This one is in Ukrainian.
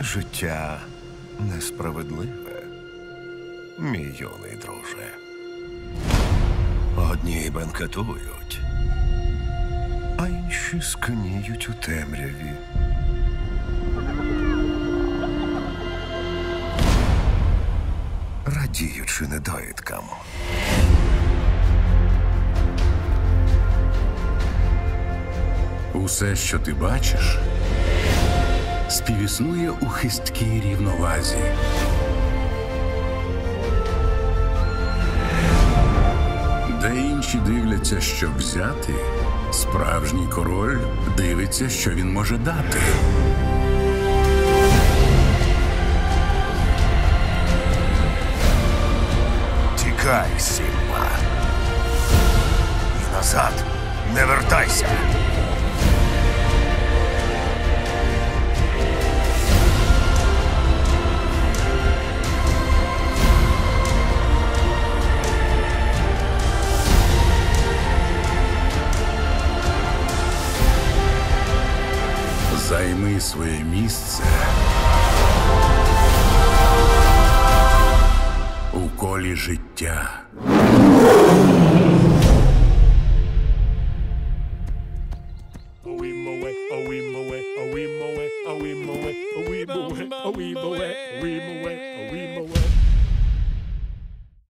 Життя несправедливе, мій юний друже. Одні бенкетують, а інші скніють у темряві. Радіючи недоїдкам. Усе, що ти бачиш, співіснує у хисткій рівновазі. Де інші дивляться, щоб взяти, справжній король дивиться, що він може дати. Тікай, Сімба. І назад не вертайся. Займи своє місце у колі життя.